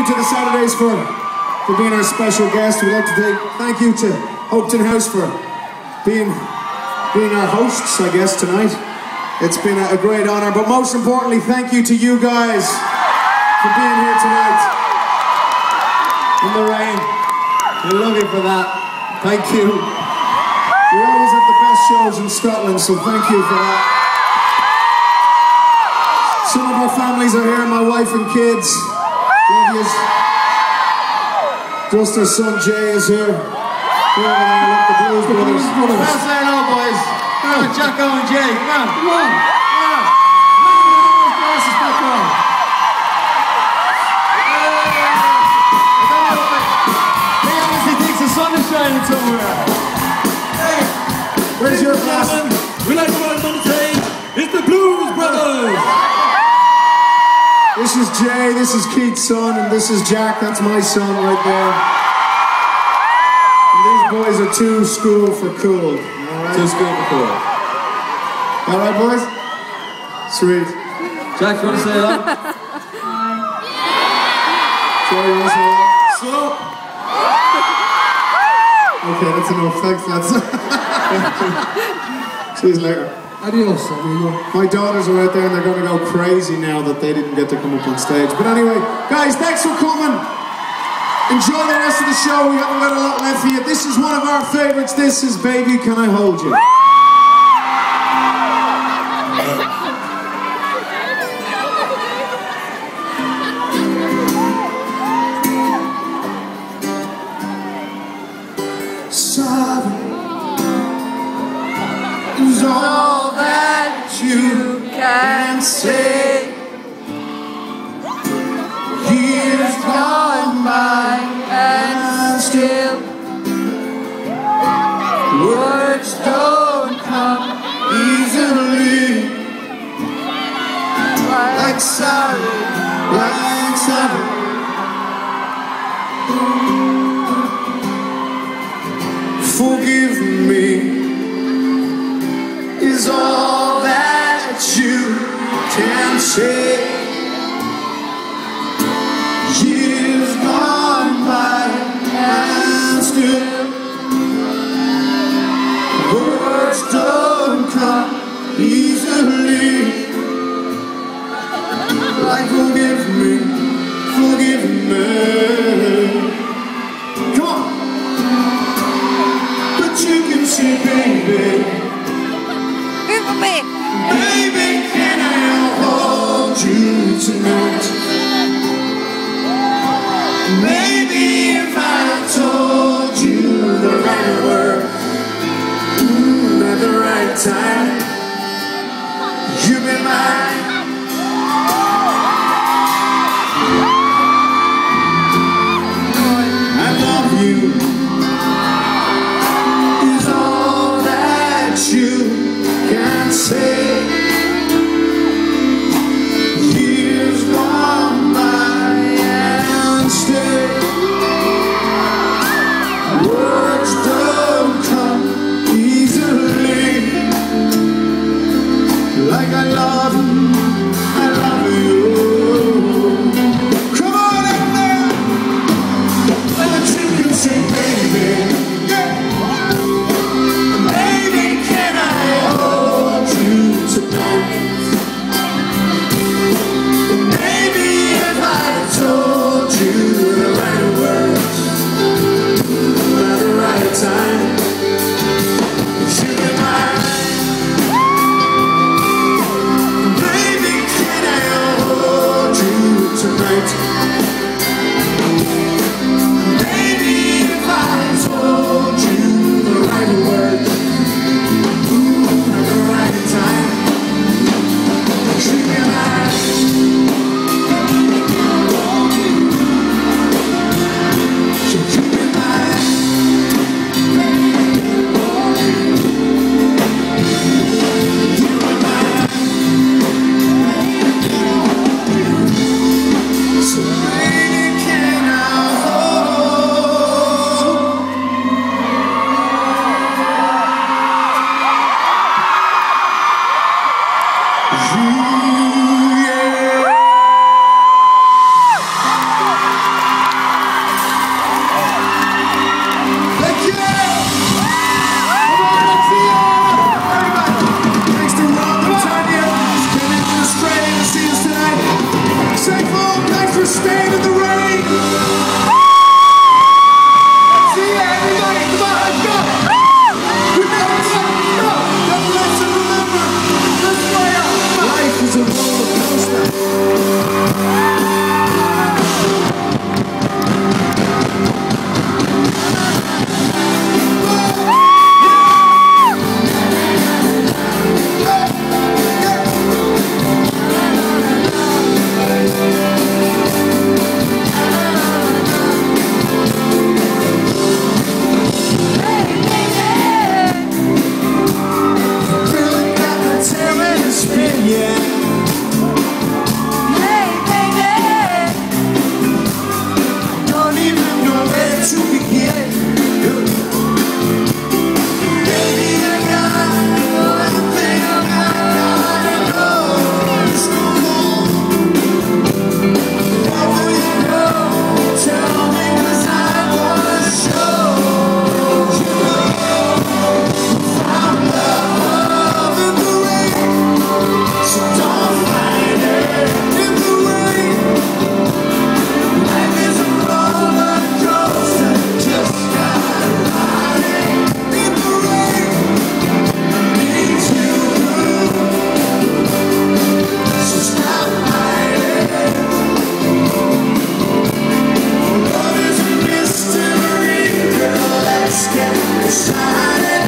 you to the Saturdays for, for being our special guest. We'd like to thank you to Hopetoun House for being, being our hosts, I guess, tonight. It's been a, a great honor, but most importantly, thank you to you guys for being here tonight in the rain. We love you for that. Thank you. We always have the best shows in Scotland, so thank you for that. Some of our families are here, my wife and kids. Just our son Jay is here. Here over there, look, the Blues Brothers. Hello, boys. Come on, Jacko and Jay. Come on. Come on. Is Jay, this is Keith's son, and this is Jack. That's my son right there. And these boys are too school for cool. Right, Too school for cool. all right boys? Sweet. Jack, you want to say hello? Joey, you want to say that? So, Okay, that's enough. Thanks, lads. See you later. Adios, amigo. My daughters are out there and they're going to go crazy now that they didn't get to come up on stage. But anyway, guys, thanks for coming. Enjoy the rest of the show. We haven't got a lot left for you. This is one of our favorites. This is Baby Can I Hold You? Still words don't come easily. Like sorry, like sorry. Forgive Let's get shining